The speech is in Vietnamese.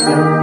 Out.